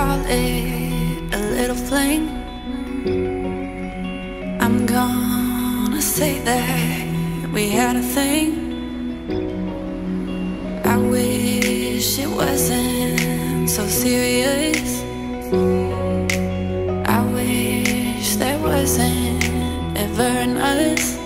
call it a little fling. I'm gonna say that we had a thing. I wish it wasn't so serious. I wish there wasn't ever an us.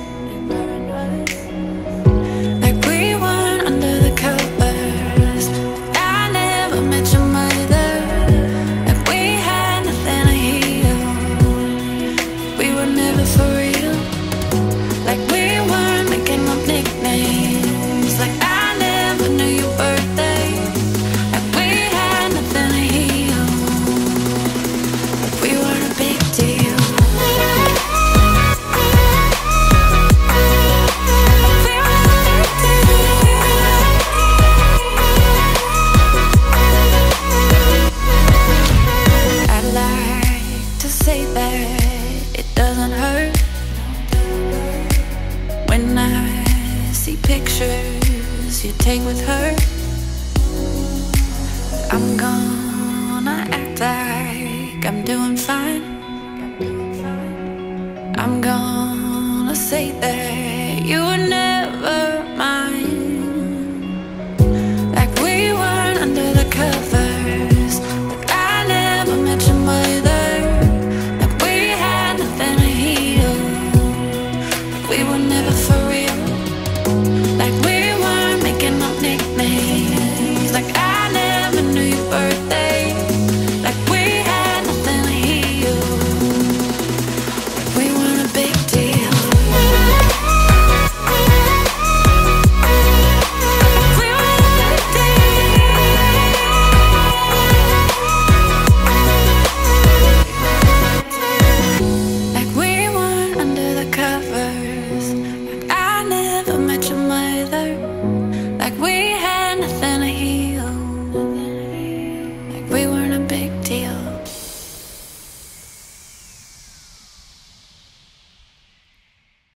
it doesn't hurt. When I see pictures you take with her I'm gonna act like I'm doing fine. I'm gonna say that you were never mine. Like we weren't under the cover